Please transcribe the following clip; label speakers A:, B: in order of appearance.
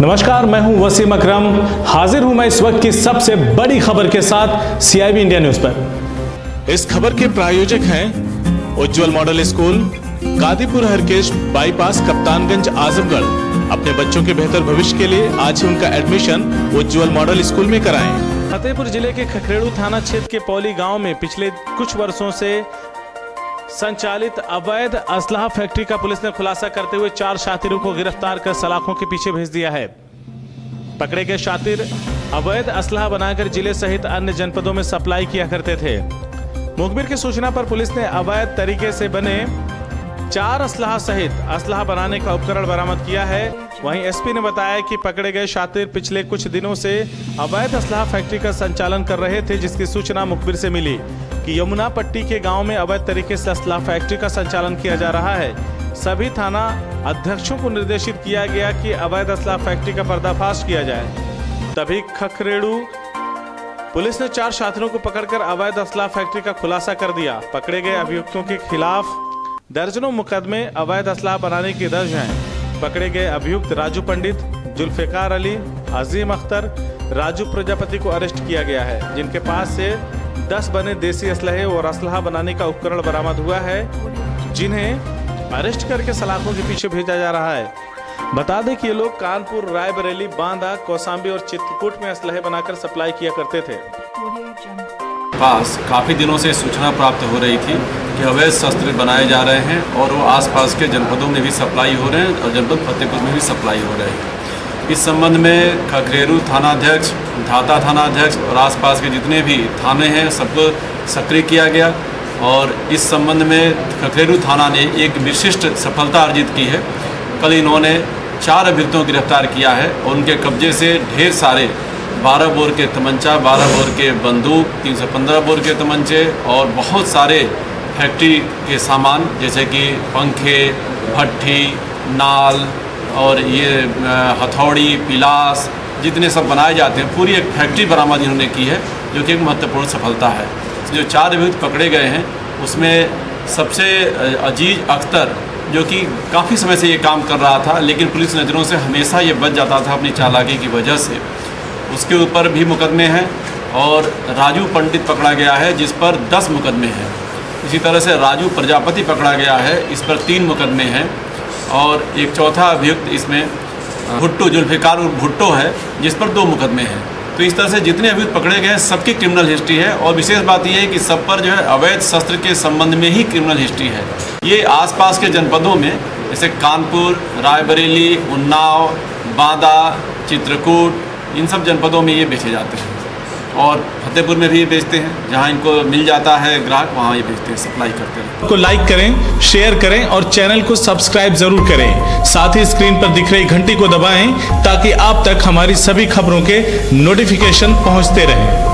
A: नमस्कार मैं हूँ वसीम अकरम। हाजिर हूँ मैं इस वक्त की सबसे बड़ी खबर के साथ सीआईबी इंडिया न्यूज़ पर। इस खबर के प्रायोजक हैं Ujjwal model school Kadipur Harkesh bypass Kaptanganj Azamgarh. अपने बच्चों के बेहतर भविष्य के लिए आज ही उनका एडमिशन उज्जवल मॉडल स्कूल में कराएँ। फतेहपुर ज़िले के खखरेड़ू थाना क्षेत्र के पौली गाँव में पिछले कुछ वर्षों से संचालित अवैध असलाह फैक्ट्री का पुलिस ने खुलासा करते हुए चार शातिरों को गिरफ़्तार कर सलाखों के पीछे भेज दिया है। पकड़े गए शातिर अवैध असलाह बनाकर ज़िले सहित अन्य जनपदों में सप्लाई किया करते थे। मुखबिर की सूचना पर पुलिस ने अवैध तरीके से बने चार असलाह सहित असलाह बनाने का उपकरण बरामद किया है। वहीं एसपी ने बताया कि पकड़े गए शातिर पिछले कुछ दिनों से अवैध असलाह फैक्ट्री का संचालन कर रहे थे, जिसकी सूचना मुखबिर से मिली कि यमुना पट्टी के गाँव में अवैध तरीके से असलाह फैक्ट्री का संचालन किया जा रहा है। सभी थाना अध्यक्षों को निर्देशित किया गया कि अवैध असलाह फैक्ट्री का पर्दाफाश किया जाए। तभी खखरेड़ू पुलिस ने चार छात्रों को पकड़कर अवैध असलाह फैक्ट्री का खुलासा कर दिया। पकड़े गए अभियुक्तों के खिलाफ दर्जनों मुकदमे अवैध असलाह बनाने के दर्ज हैं। पकड़े गए अभियुक्त राजू पंडित, जुल्फिकार अली अजीम अख्तर, राजू प्रजापति को अरेस्ट किया गया है, जिनके पास से 10 बने देसी असलहे और असलाह बनाने का उपकरण बरामद हुआ है, जिन्हें अरेस्ट करके सलाखों के पीछे भेजा जा रहा है। बता दें कि ये लोग कानपुर, रायबरेली, बांदा कौसाम्बी और चित्रकूट में असलहे बनाकर सप्लाई किया करते थे।
B: पास काफ़ी दिनों से सूचना प्राप्त हो रही थी कि अवैध शस्त्र बनाए जा रहे हैं और वो आसपास के जनपदों में भी सप्लाई हो रहे हैं और जनपद फतेहपुर में भी सप्लाई हो रहे हैं। इस संबंध में खखरेरू थानाध्यक्ष, धाता थानाध्यक्ष और आसपास के जितने भी थाने हैं सबको सक्रिय किया गया और इस संबंध में खखरेरू थाना ने एक विशिष्ट सफलता अर्जित की है। कल इन्होंने चार अभियुक्तों को गिरफ़्तार किया है और उनके कब्जे से ढेर सारे 12 बोर के तमंचा 12 बोर के बंदूक 315 बोर के तमंचे और बहुत सारे फैक्ट्री के सामान, जैसे कि पंखे, भट्ठी, नाल और ये हथौड़ी, पिलास, जितने सब बनाए जाते हैं, पूरी एक फैक्ट्री बरामद इन्होंने की है, जो कि एक महत्वपूर्ण सफलता है। जो चार अभियुक्त पकड़े गए हैं, उसमें सबसे अज़ीज़ अख्तर, जो कि काफ़ी समय से ये काम कर रहा था, लेकिन पुलिस नज़रों से हमेशा ये बच जाता था अपनी चालाकी की वजह से। उसके ऊपर भी मुकदमे हैं और राजू पंडित पकड़ा गया है, जिस पर दस मुकदमे हैं। इसी तरह से राजू प्रजापति पकड़ा गया है, इस पर तीन मुकदमे हैं और एक चौथा अभियुक्त इसमें, भुट्टो, जुल्फिकार भुट्टो है, जिस पर दो मुकदमे हैं। तो इस तरह से जितने अभियुक्त पकड़े गए हैं, सबकी क्रिमिनल हिस्ट्री है और विशेष बात यह है कि सब पर जो है अवैध शस्त्र के संबंध में ही क्रिमिनल हिस्ट्री है। ये आसपास के जनपदों में, जैसे कानपुर, रायबरेली, उन्नाव, बांदा, चित्रकूट इन सब जनपदों में ये बेचे जाते हैं। और फतेहपुर में भी ये बेचते हैं। जहाँ इनको मिल जाता है ग्राहक, वहाँ ये बेचते हैं, सप्लाई करते हैं।
A: को लाइक करें, शेयर करें और चैनल को सब्सक्राइब ज़रूर करें। साथ ही स्क्रीन पर दिख रही घंटी को दबाएँ ताकि आप तक हमारी सभी खबरों के नोटिफिकेशन पहुँचते रहें।